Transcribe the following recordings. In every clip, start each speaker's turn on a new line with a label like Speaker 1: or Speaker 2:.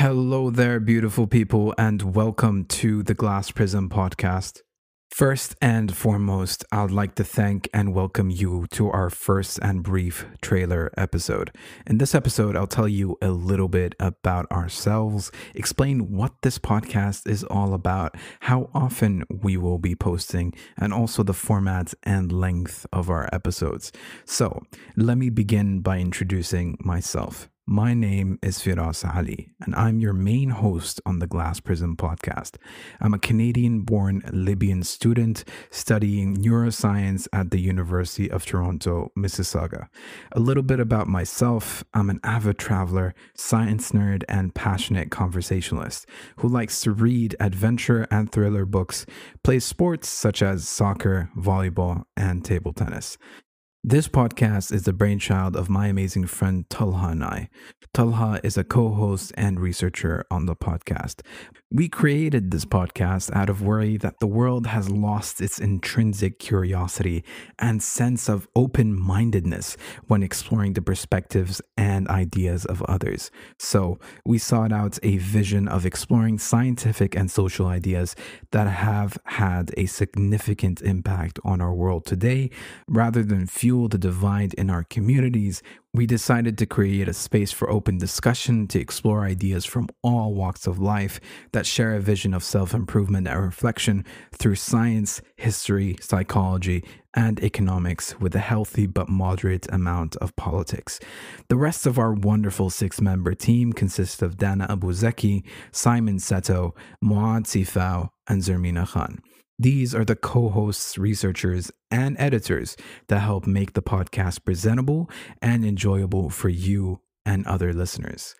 Speaker 1: Hello there, beautiful people, and welcome to the Glass Prism podcast. First and foremost, I'd like to thank and welcome you to our first and brief trailer episode. In this episode, I'll tell you a little bit about ourselves, explain what this podcast is all about, how often we will be posting, and also the format and length of our episodes. So, let me begin by introducing myself. My name is Firas Ali, and I'm your main host on the Glass Prism podcast. I'm a Canadian born Libyan student studying neuroscience at the University of Toronto, Mississauga. A little bit about myself I'm an avid traveler, science nerd, and passionate conversationalist who likes to read adventure and thriller books, plays sports such as soccer, volleyball, and table tennis. This podcast is the brainchild of my amazing friend Talha and I. Talha is a co host and researcher on the podcast. We created this podcast out of worry that the world has lost its intrinsic curiosity and sense of open mindedness when exploring the perspectives and ideas of others. So, we sought out a vision of exploring scientific and social ideas that have had a significant impact on our world today rather than fuel the divide in our communities, we decided to create a space for open discussion to explore ideas from all walks of life that share a vision of self improvement and reflection through science, history, psychology, and economics with a healthy but moderate amount of politics. The rest of our wonderful six member team consists of Dana Abuzeki, Simon Seto, Muad Sifao, and Zermina Khan. These are the co hosts, researchers, and editors that help make the podcast presentable and enjoyable for you and other listeners.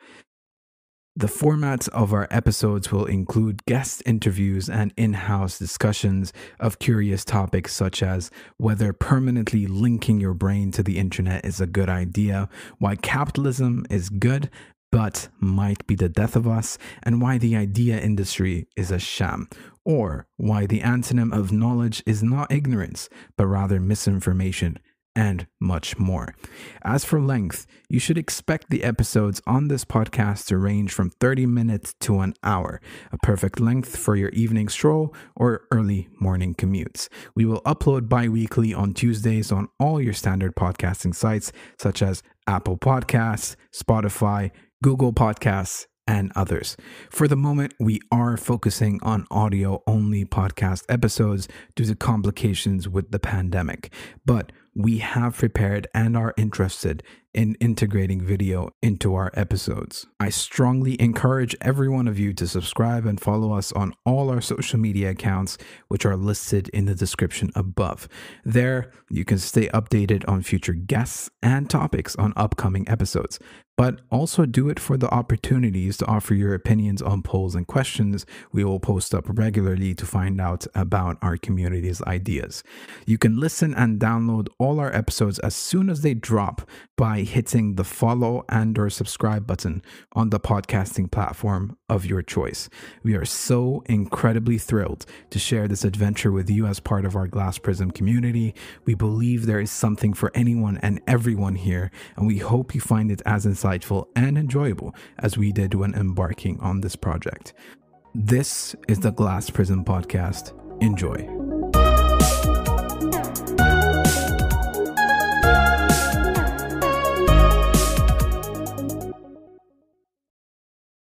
Speaker 1: The formats of our episodes will include guest interviews and in house discussions of curious topics such as whether permanently linking your brain to the internet is a good idea, why capitalism is good but might be the death of us, and why the idea industry is a sham, or why the antonym of knowledge is not ignorance, but rather misinformation, and much more. As for length, you should expect the episodes on this podcast to range from 30 minutes to an hour, a perfect length for your evening stroll or early morning commutes. We will upload bi weekly on Tuesdays on all your standard podcasting sites, such as Apple Podcasts, Spotify, Google Podcasts, and others. For the moment, we are focusing on audio only podcast episodes due to complications with the pandemic, but we have prepared and are interested in integrating video into our episodes. I strongly encourage every one of you to subscribe and follow us on all our social media accounts, which are listed in the description above. There, you can stay updated on future guests and topics on upcoming episodes, but also do it for the opportunities to offer your opinions on polls and questions we will post up regularly to find out about our community's ideas. You can listen and download all our episodes as soon as they drop by hitting the follow and or subscribe button on the podcasting platform of your choice. We are so incredibly thrilled to share this adventure with you as part of our Glass Prism community. We believe there is something for anyone and everyone here, and we hope you find it as insightful and enjoyable as we did when embarking on this project. This is the Glass Prism podcast. Enjoy.